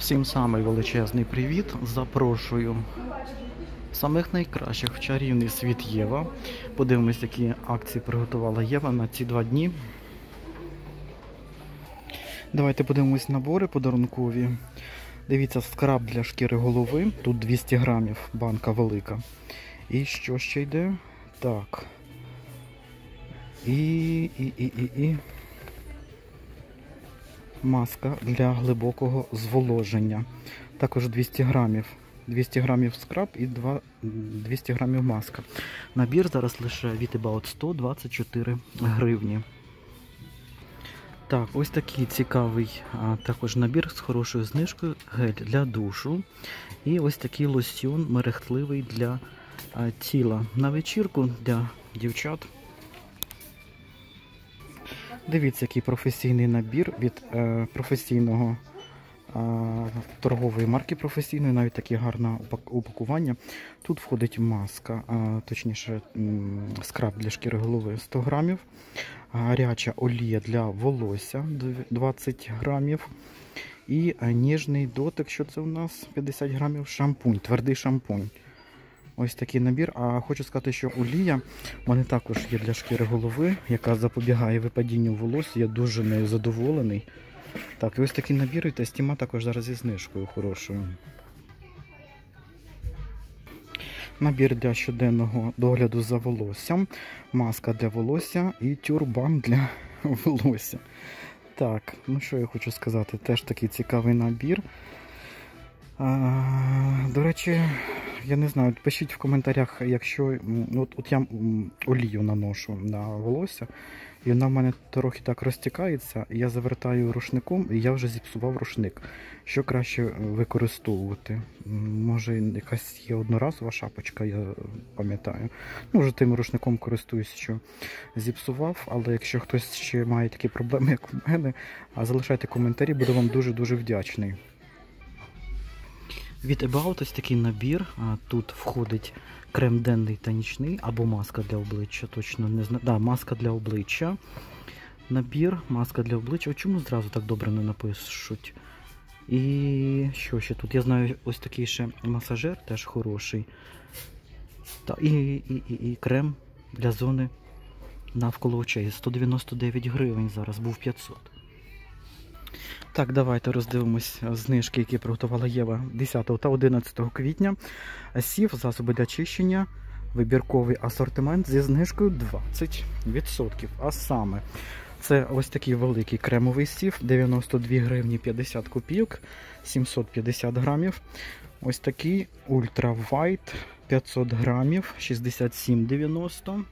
Всім самий величезний привіт. Запрошую самих найкращих в чарівний світ Єва. Подивимось, які акції приготувала Єва на ці два дні. Давайте подивимось набори подарункові. Дивіться, скраб для шкіри голови. Тут 200 грамів, банка велика. І що ще йде? Так. І, і, і, і, і. Маска для глибокого зволоження. Також 200 грамів. 200 грамів скраб і 2, 200 грамів маска. Набір зараз лише від About 124 гривні. Так, ось такий цікавий а, також набір з хорошою знижкою гель для душу. І ось такий лосьйон мерехтливий для а, тіла. На вечірку для дівчат. Дивіться, який професійний набір від е, професійного е, торгової марки професійної, навіть таке гарне упакування. Тут входить маска, е, точніше, скраб для шкіри голови 100 грамів, гаряча олія для волосся 20 грамів. І ніжний дотик, що це у нас 50 грамів шампунь, твердий шампунь. Ось такий набір. А хочу сказати, що олія мене також є для шкіри голови, яка запобігає випадінню волосся. Я дуже нею задоволений. Так, і ось такий набір і тестіма також зараз зі знижкою хорошою. Набір для щоденного догляду за волоссям, маска для волосся і тюрбан для волосся. Так, ну що я хочу сказати, теж такий цікавий набір. А, До речі, я не знаю, пишіть в коментарях, якщо от, от я олію наношу на волосся, і вона в мене трохи так розтікається, я завертаю рушником і я вже зіпсував рушник. Що краще використовувати? Може, якась є одноразова шапочка, я пам'ятаю. Ну, вже тим рушником користуюсь, що зіпсував, але якщо хтось ще має такі проблеми, як у мене, залишайте коментарі, буду вам дуже-дуже вдячний. Від About ось такий набір. Тут входить крем денний та нічний або маска для обличчя. Точно не знаю. Да, маска для обличчя. Набір, маска для обличчя. Чому зразу так добре не напишуть? І що ще тут? Я знаю, ось такий ще масажер теж хороший. Та, І і, і, і крем для зони навколо очей. 199 гривень зараз, був 500. Так, давайте роздивимось знижки, які приготувала Єва 10 та 11 квітня. Сів, засоби для чищення, вибірковий асортимент зі знижкою 20%. А саме, це ось такий великий кремовий сів, 92 гривні 50 копійок, 750 грамів. Ось такий ультра вайт 500 грамів, 67,90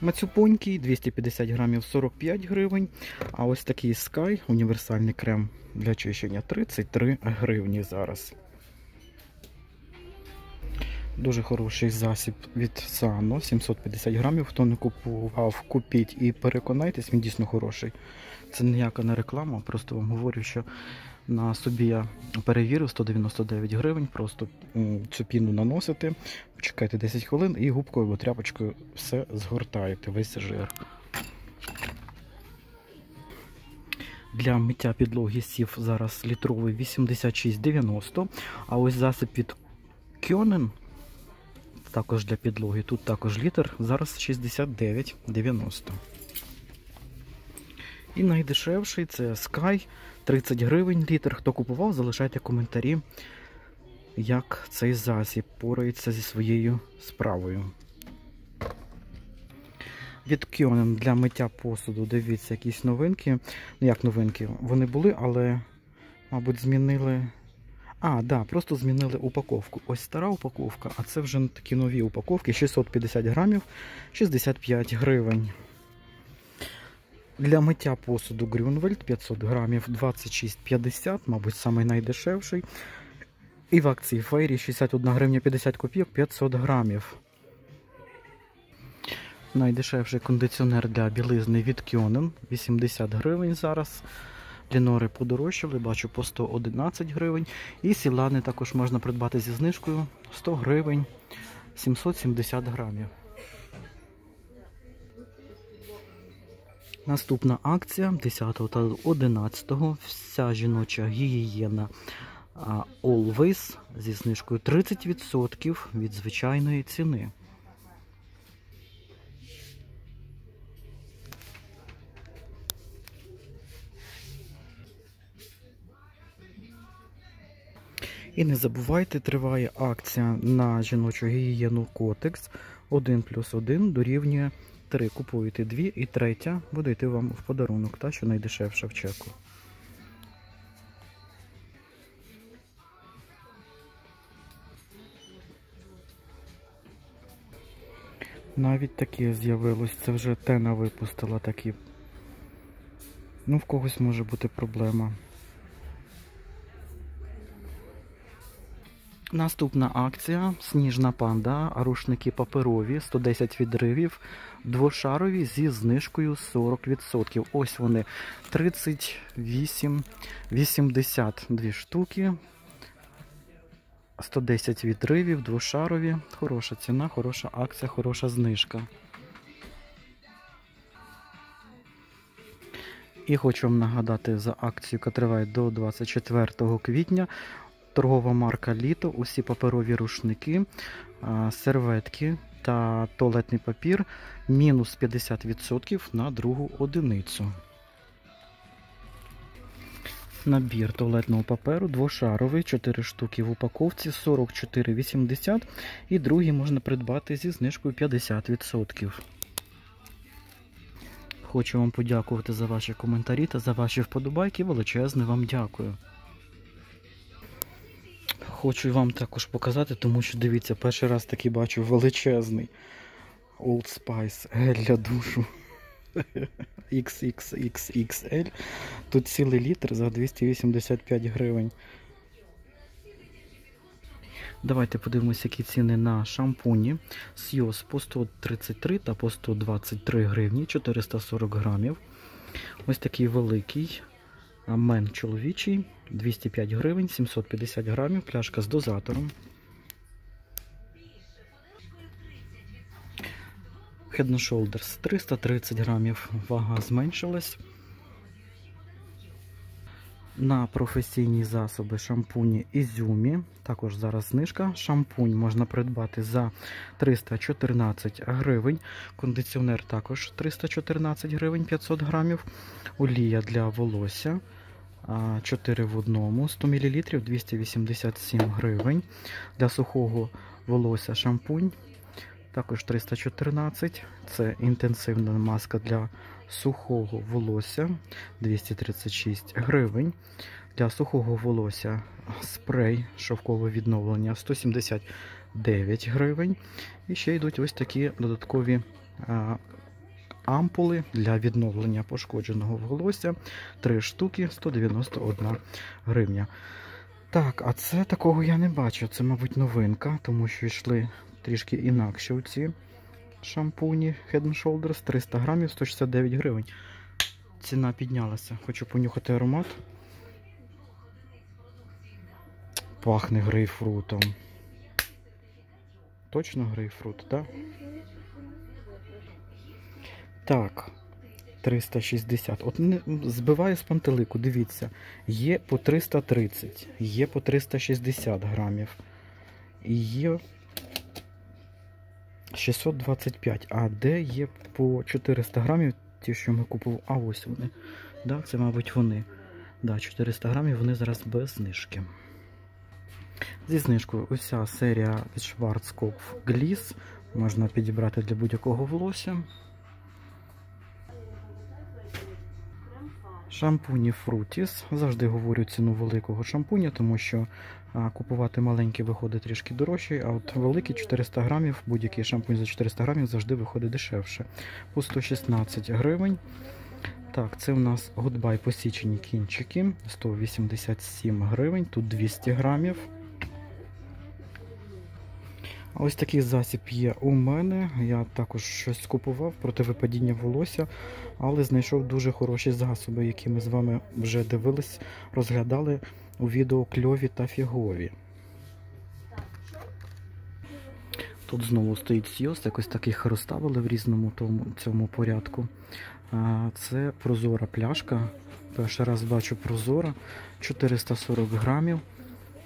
Мацюпонький 250 грамів 45 гривень. А ось такий Sky, універсальний крем для чищення 33 гривні зараз. Дуже хороший засіб від Sano, 750 грамів. Хто не купував, купіть і переконайтесь, він дійсно хороший. Це ніяка не реклама, просто вам говорю, що на собі я перевірив 199 гривень, просто цю піну наносите, почекайте 10 хвилин і губкою або тряпочкою все згортаєте, весь жир. Для миття підлоги сів зараз літровий 86,90. А ось засіб від Кьонен, також для підлоги, тут також літр, зараз 69,90. І найдешевший це Sky 30 гривень літр. Хто купував, залишайте коментарі, як цей засіб порається зі своєю справою. Від Кьонен для миття посуду, дивіться, якісь новинки. Ну, як новинки? Вони були, але, мабуть, змінили. А, да, просто змінили упаковку. Ось стара упаковка, а це вже такі нові упаковки. 650 грамів, 65 гривень. Для миття посуду Грюнвельд 500 грамів 26,50, мабуть, самий найдешевший. І в акції Фейрі 61 гривня 50 копійок 500 грамів. Найдешевший кондиціонер для білизни від Кьонен 80 гривень зараз. Лінори подорожчали, бачу по 111 гривень. І сілани також можна придбати зі знижкою 100 гривень 770 грамів. Наступна акція 10 та 11 вся жіноча гігієна Always зі знижкою 30% від звичайної ціни. І не забувайте, триває акція на жіночу гігієну Котекс 1 плюс 1 дорівнює 3. Купуєте 2 і третя буде йти вам в подарунок, та що найдешевша в чеку. Навіть таке з'явилось, це вже тена випустила такі. Ну, в когось може бути проблема. Наступна акція Сніжна панда, рушники паперові, 110 відривів, двошарові зі знижкою 40%. Ось вони 38, 82 штуки, 110 відривів, двошарові. Хороша ціна, хороша акція, хороша знижка. І хочу вам нагадати за акцію, яка триває до 24 квітня. Торгова марка Літо, усі паперові рушники, серветки та туалетний папір мінус 50% на другу одиницю. Набір туалетного паперу двошаровий, 4 штуки в упаковці 44,80 і другий можна придбати зі знижкою 50%. Хочу вам подякувати за ваші коментарі та за ваші вподобайки. Величезне вам дякую. Хочу вам також показати, тому що дивіться, перший раз такий бачу величезний Old Spice гель для душу XXXXL. Тут цілий літр за 285 гривень. Давайте подивимося, які ціни на шампуні. Сйоз по 133 та по 123 гривні, 440 грамів. Ось такий великий мен чоловічий. 205 гривень, 750 грамів, пляшка з дозатором. Head Shoulders 330 грамів, вага зменшилась. На професійні засоби шампуні Ізюмі. Також зараз знижка. Шампунь можна придбати за 314 гривень. Кондиціонер також 314 гривень 500 грамів. Олія для волосся 4 в одному, 100 мл 287 гривень. Для сухого волосся шампунь. Також 314 Це інтенсивна маска для сухого волосся 236 гривень. Для сухого волосся спрей шовкове відновлення 179 гривень. І ще йдуть ось такі додаткові ампули для відновлення пошкодженого волосся. 3 штуки 191 гривня. Так, а це такого я не бачу. Це, мабуть, новинка, тому що йшли трішки інакше у ці шампуні Head Shoulders 300 грамів 169 гривень. Ціна піднялася. Хочу понюхати аромат. Пахне грейпфрутом. Точно грейпфрут, так? Да? Так, 360. От не збиваю з пантелику, дивіться, є по 330, є по 360 грамів. І є 625. А де є по 400 грамів, ті, що ми купували. А ось вони. Да, Це, мабуть, вони. Да, 400 грамів, вони зараз без знижки. Зі знижкою уся серія від Schwarzkopf Gliss можна підібрати для будь-якого волосся. Шампуні Фрутіс. Завжди говорю ціну великого шампуня, тому що купувати маленький виходить трішки дорожче, а от великий 400 грамів, будь-який шампунь за 400 грамів завжди виходить дешевше. По 116 гривень. Так, це у нас Goodbye посічені кінчики. 187 гривень, тут 200 грамів. Ось такий засіб є у мене. Я також щось купував проти випадіння волосся, але знайшов дуже хороші засоби, які ми з вами вже дивились, розглядали у відео кльові та фігові. Тут знову стоїть сйоз, якось так їх розставили в різному тому, цьому порядку. Це прозора пляшка. Перший раз бачу прозора 440 грамів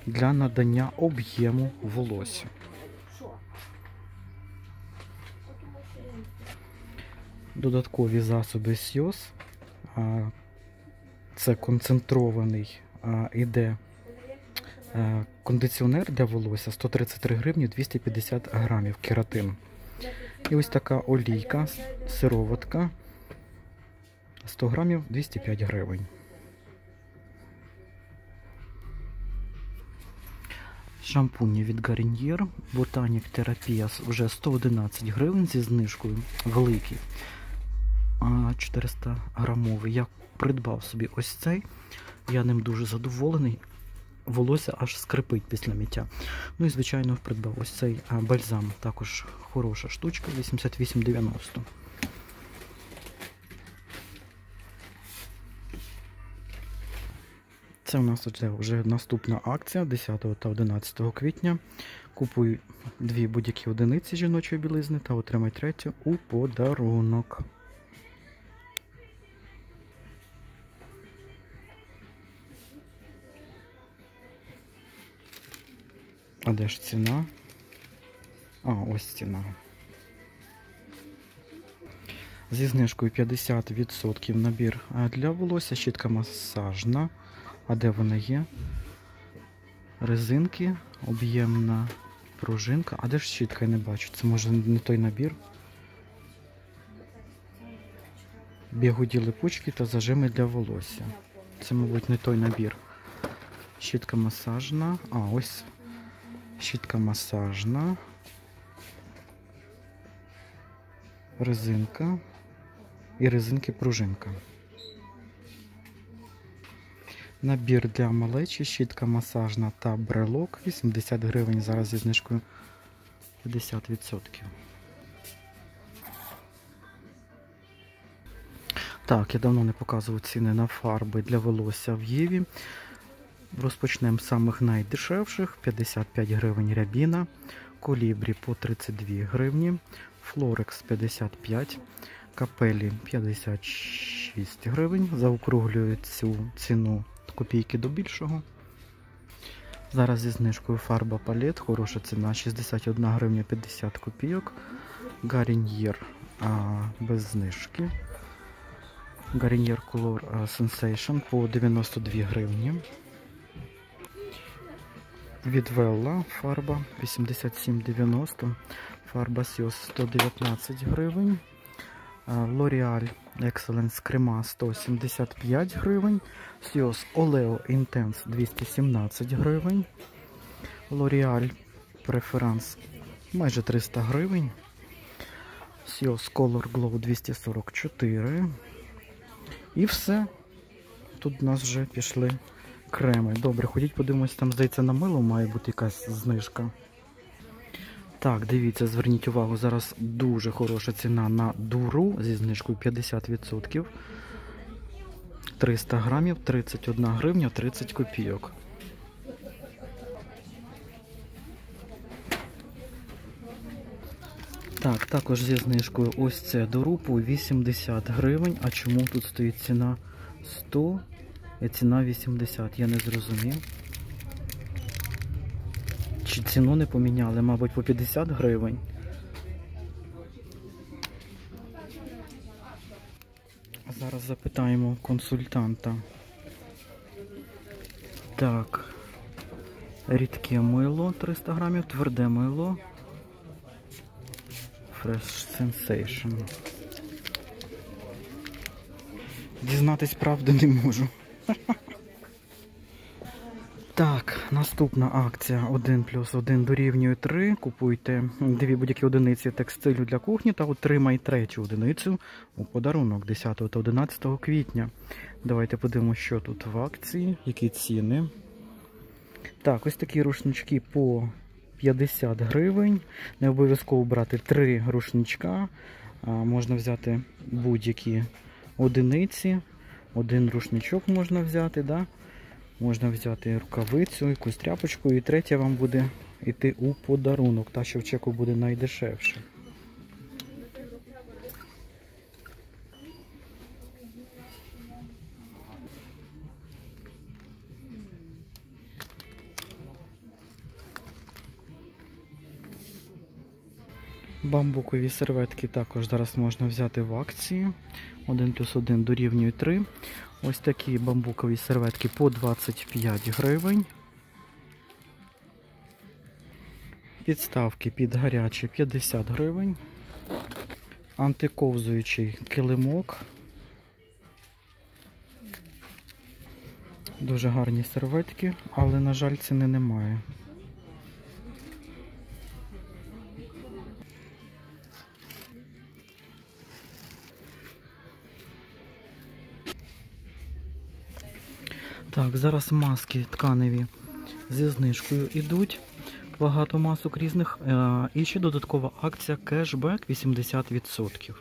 для надання об'єму волосся. Додаткові засоби Сйоз. Це концентрований іде кондиціонер для волосся 133 гривні 250 грамів кератин. І ось така олійка, сироватка 100 грамів 205 гривень. Шампуні від Garnier Botanic Therapia вже 111 гривень зі знижкою великий. 400 грамовий. Я придбав собі ось цей. Я ним дуже задоволений. Волосся аж скрипить після миття. Ну і, звичайно, придбав ось цей бальзам. Також хороша штучка, 88,90. Це у нас вже наступна акція 10 та 11 квітня. Купуй дві будь-які одиниці жіночої білизни та отримай третю у подарунок. А де ж ціна? А, ось ціна. Зі знижкою 50% набір для волосся, щітка масажна. А де вона є? Резинки, об'ємна пружинка. А де ж щітка я не бачу? Це може не той набір. Бігуді липучки та зажими для волосся. Це, мабуть, не той набір. Щітка масажна. А, ось щітка масажна. Резинка. І резинки пружинка. Набір для малечі, щітка масажна та брелок 80 гривень, зараз зі знижкою 50%. Так, я давно не показував ціни на фарби для волосся в Єві. Розпочнемо з самих найдешевших: 55 гривень рябіна, колібрі по 32 гривні, флорекс 55, капелі 56 гривень. Заокруглюють цю ціну копійки до більшого. Зараз зі знижкою фарба палет, хороша ціна 61 гривня 50 копійок. Гаріньєр без знижки. Гаріньєр Color Sensation по 92 гривні. Від Велла фарба 87,90, фарба Сіос 119 гривень. L'Oreal Excellence Creme 175 гривень. Сіос Oleo Intense 217 гривень. L'Oreal Preference майже 300 гривень. Сіос Color Glow 244. І все. Тут у нас вже пішли креми. Добре, ходіть, подивимось, там, здається, на мило має бути якась знижка. Так, дивіться, зверніть увагу, зараз дуже хороша ціна на дуру зі знижкою 50%. 300 грамів, 31 гривня, 30 копійок. Так, також зі знижкою ось це дуру по 80 гривень. А чому тут стоїть ціна 100 і ціна 80? Я не зрозумів. Чи ціну не поміняли, мабуть, по 50 гривень. Зараз запитаємо консультанта. Так, рідке мило 300 грамів, тверде мило. Fresh Sensation. Дізнатись правди не можу. Так, наступна акція 1 плюс 1 дорівнює 3. Купуйте дві будь-які одиниці текстилю для кухні та отримай третю одиницю у подарунок 10 та 11 квітня. Давайте подивимося, що тут в акції, які ціни. Так, ось такі рушнички по 50 гривень. Не обов'язково брати 3 рушничка. Можна взяти будь-які одиниці. Один рушничок можна взяти. Да? Можна взяти рукавицю, якусь тряпочку, і третя вам буде йти у подарунок. Та, що в чеку буде найдешевше. Бамбукові серветки також зараз можна взяти в акції. 1 плюс 1 дорівнює 3. Ось такі бамбукові серветки по 25 гривень. Підставки під гарячі 50 гривень. Антиковзуючий килимок. Дуже гарні серветки, але, на жаль, ціни немає. Так, зараз маски тканеві зі знижкою йдуть. Багато масок різних. Е, І ще додаткова акція кешбек 80%.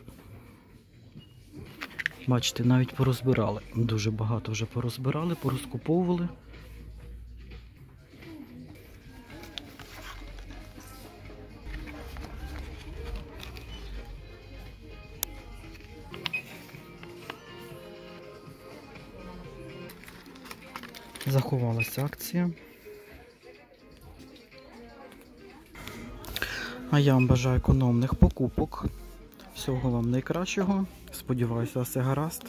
Бачите, навіть порозбирали. Дуже багато вже порозбирали, порозкуповували. Заховалася акція. А я вам бажаю економних покупок. Всього вам найкращого. Сподіваюся, все гаразд.